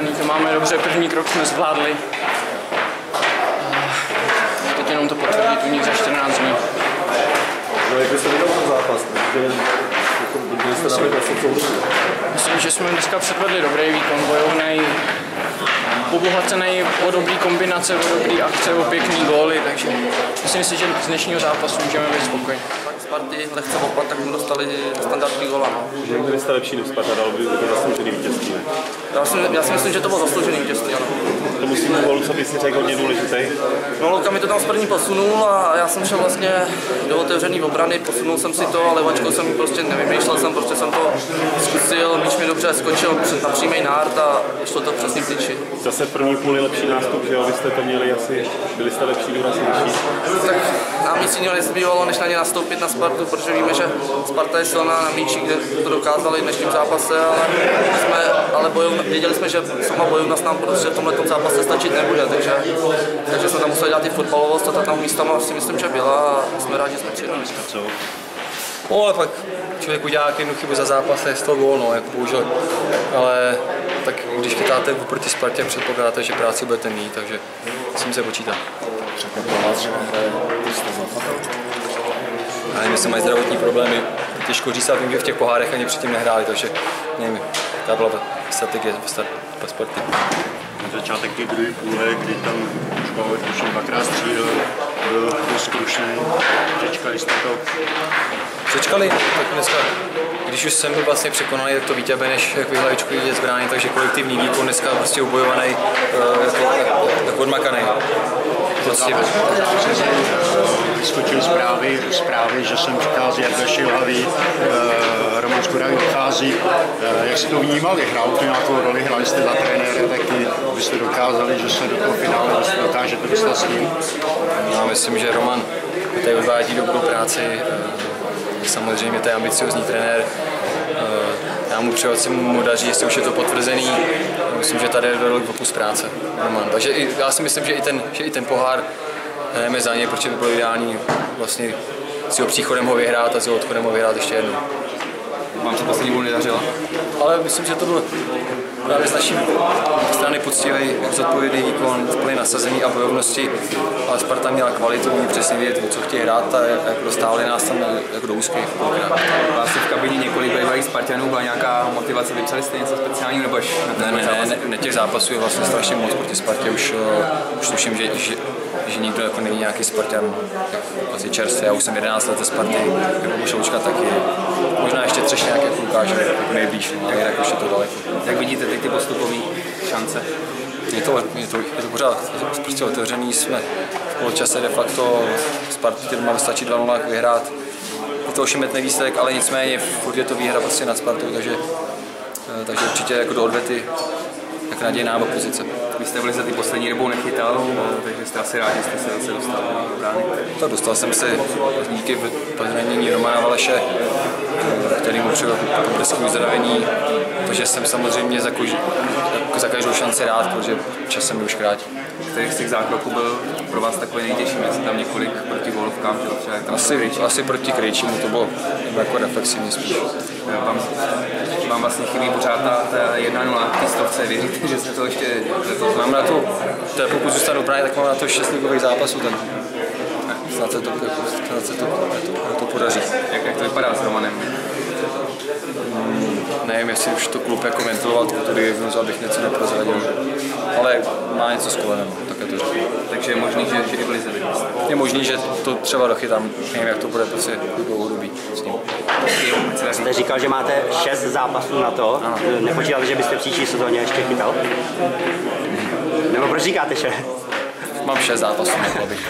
daný to máme dobře, první krok jsme zvládli. A teď jenom to potvrdit u nich za 14 dní. No jak byste viděl ten zápas? Jako. Myslím, že jsme dneska předvedli dobrý výkon, bojovný, obohacený o dobrý kombinace, o dobrý akce, o pěkný góly, takže myslím si, že z dnešního zápasu můžeme být spokojeni. Sparty lehce opat, tak jsme dostali standardní gola. No. Že byli jste lepší než Sparta, dal by to zasloužený vítězství? Já, si, já si myslím, že to bylo zasloužený vítězství, ano. To musíme golu, co by si řekl, hodně důležitý. No, Luka mi to tam z první posunul a já jsem šel vlastně do otevřený obrany, posunul jsem si to, ale levačkou jsem prostě nevymýšlel jsem, prostě jsem to zkusil, míč mi dobře skočil na přímý nárt a šlo to přesně tyči. Zase v první půli lepší nástup, že jo? Vy jste to měli asi, byli jste lepší, důraznější. Tak nám nic jiného nezbývalo, než na ně nastoupit na Spartu, protože víme, že Sparta je silná na míči, kde to dokázali v dnešním zápase, ale, jsme, ale bojov, věděli jsme, že sama bojovnost nám prostě v tomhle zápase stačit nebude, takže, takže jsme tam museli dělat i fotbalovost a ta tam místama si myslím, že byla a jsme rádi, že jsme přijeli. No, ale pak člověk udělá jednu chybu za zápas a je z toho gól, no, jako bohužel. Ale tak když chytáte proti Spartě, předpokládáte, že práci budete mít, takže s tím se počítá. A nevím, jestli mají zdravotní problémy. Těžko říct, vím, že v těch pohárech ani předtím nehráli, takže nevím, jaká byla ta strategie po Spartě. začátek té druhé půle, kdy tam Školovec tuším dvakrát střídal, byl dost krušný, čečkali jste to. Začkali, tak dneska, když už jsem byl vlastně překonaný, tak to víte, než jak vyhlavičku jde z brány, takže kolektivní výkon dneska prostě ubojovaný, eh, jako, jako odmakaný. Prostě, Vyskočily zprávy, zprávy, že jsem přichází Jarda Šilhavý, eh, Roman Skudavý odchází. Eh, jak jste to vnímali? Hrál to nějakou roli, hrali jste za trenéra, taky byste dokázali, že se do toho finále dokážete dostat s ním. já myslím, že Roman tady odvádí dobrou práci, eh, samozřejmě to je ambiciozní trenér, eh, já mu přeju, se mu daří, jestli už je to potvrzený. Myslím, že tady je velký kus práce. Roman. Takže i, já si myslím, že i ten, že i ten pohár hrajeme za něj, protože by bylo ideální vlastně s jeho příchodem ho vyhrát a s jeho odchodem ho vyhrát ještě jednou. Vám se poslední gól nedařilo? Ale myslím, že to byl právě z naší strany poctivý, zodpovědný výkon, plný nasazení a bojovnosti. Ale Sparta měla kvalitu, měli přesně vědět, co chtějí hrát a jak dostávali nás tam jako do úspěchu. Vás v kabině několik bývalých Spartanů, byla nějaká motivace, vypsali jste něco speciálního, nebo až na Ne, ne, zápas? ne, ne, těch zápasů je vlastně strašně moc proti Spartě. Už, eh, už tuším, že, že, že nikdo jako není nějaký Spartan asi čerstvý. Já už jsem 11 let ze Sparty, jako Mušoučka taky. Možná ještě Třešňák jako Lukáš, jako nejblíž, ale jinak už je to daleko. Jak vidíte teď ty postupové šance? Je to, je to, je to pořád prostě otevřený, jsme v poločase de facto kterým máme stačit 2 vyhrát. Je to ošemetný výsledek, ale nicméně furt je to výhra prostě nad Spartou, takže, eh, takže určitě jako do odvety jak nadějná pozice. Vy jste byli za ty poslední dobou nechytal, eh, takže jste asi rádi, že jste se zase dostali do brány. Tak dostal jsem se díky zranění Romana Valeše, který mu přeju brzké uzdravení, takže jsem samozřejmě za, za každou šanci rád, protože čas se mi už krátí. Který z těch zákroků byl pro vás takový nejtěžší? Měl tam několik proti gólovkám, že třeba jak tam Asi, asi proti Krejčímu to bylo jako reflexivní spíš. vám, vám vlastně chybí pořád ta, ta 1-0 v té stovce. Věříte, že se to ještě letos Mám na to, to je pokud zůstanu právě, tak mám na to 6 ligových zápasů, tak snad se to, snad se to, to, to podaří. jak, jak to vypadá s Romanem? Nevím, jestli už to klub jako ventiloval tu diagnozu, abych něco neprozradil. Ale má něco s kolenem, tak je to řekl. Takže je možný, že, že i v Lize byste. Je možný, že to třeba dochytám, nevím, jak to bude prostě dlouhodobí s ním. Jste říkal, že máte 6 zápasů na to. Nepočítáte, že byste příští sezóně ještě chytal? Nebo proč říkáte 6? Mám 6 zápasů, na to, abych